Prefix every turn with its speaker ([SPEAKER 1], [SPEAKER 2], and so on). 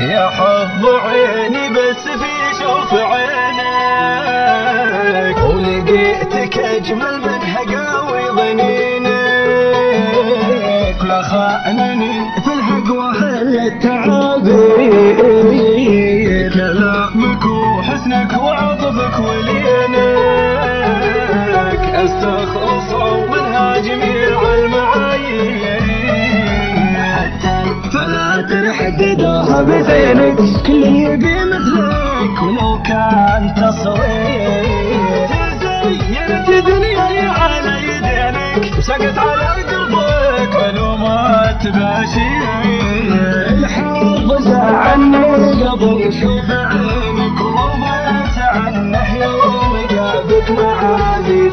[SPEAKER 1] يا حظ عيني بس في شوف عينك ولقيتك أجمل من هقاوي ظنينك. لا خانني في الهقوة التعابير. كلامك وحسنك وعطفك ولينك. أستخلص منها جميع تحددها بزينك كل يبي مثلك ولو كان تصوير. زينت دنياي على يدينك. وسقت على قلبك معلومات بشير الحافظ عني قبل يشوف عينك وضعت عنه يوم جابك معاي